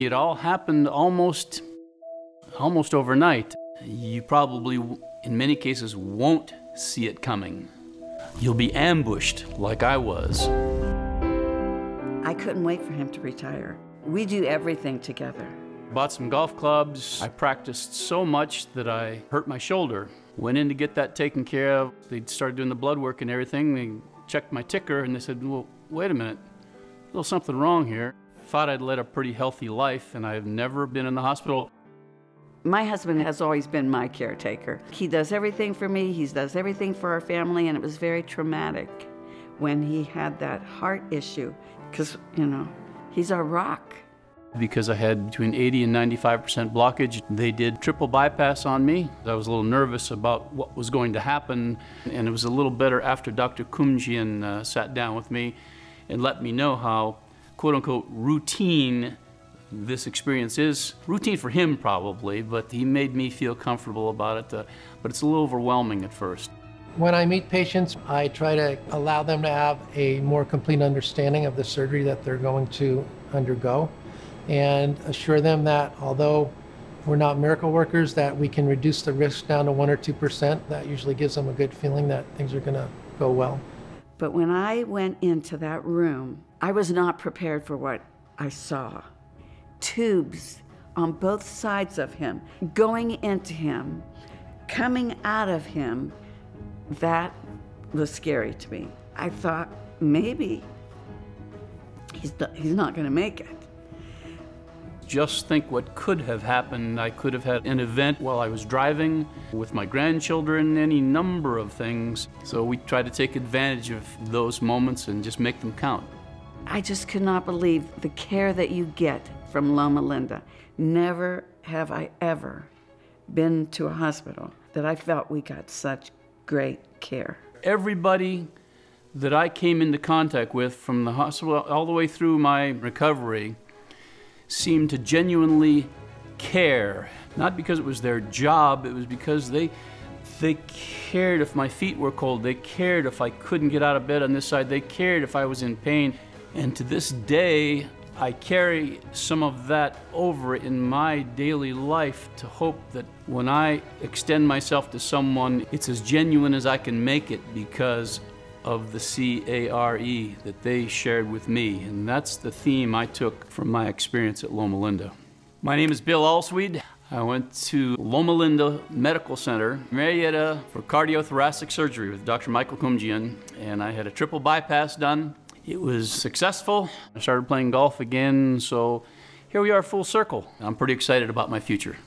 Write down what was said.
It all happened almost, almost overnight. You probably, in many cases, won't see it coming. You'll be ambushed like I was. I couldn't wait for him to retire. We do everything together. Bought some golf clubs. I practiced so much that I hurt my shoulder. Went in to get that taken care of. They started doing the blood work and everything. They checked my ticker and they said, well, wait a minute, a little something wrong here. Thought I'd led a pretty healthy life and I've never been in the hospital. My husband has always been my caretaker. He does everything for me, he does everything for our family, and it was very traumatic when he had that heart issue because, you know, he's our rock. Because I had between 80 and 95% blockage, they did triple bypass on me. I was a little nervous about what was going to happen, and it was a little better after Dr. Koumjian uh, sat down with me and let me know how, quote unquote, routine this experience is. Routine for him, probably, but he made me feel comfortable about it. Uh, but it's a little overwhelming at first. When I meet patients, I try to allow them to have a more complete understanding of the surgery that they're going to undergo and assure them that although we're not miracle workers, that we can reduce the risk down to 1 or 2%. That usually gives them a good feeling that things are going to go well. But when I went into that room, I was not prepared for what I saw. Tubes on both sides of him, going into him, coming out of him. That was scary to me. I thought maybe he's not, he's not going to make it. Just think what could have happened. I could have had an event while I was driving with my grandchildren, any number of things. So we try to take advantage of those moments and just make them count. I just could not believe the care that you get from Loma Linda. Never have I ever been to a hospital that I felt we got such great care. Everybody that I came into contact with from the hospital all the way through my recovery seemed to genuinely care. Not because it was their job, it was because they they cared if my feet were cold. They cared if I couldn't get out of bed on this side. They cared if I was in pain. And to this day, I carry some of that over in my daily life to hope that when I extend myself to someone, it's as genuine as I can make it because of the C-A-R-E that they shared with me. And that's the theme I took from my experience at Loma Linda. My name is Bill Ahlswede. I went to Loma Linda Medical Center, Murrieta, for cardiothoracic surgery with Dr. Michael Koumjian, and I had a triple bypass done. It was successful. I started playing golf again, so here we are full circle. I'm pretty excited about my future.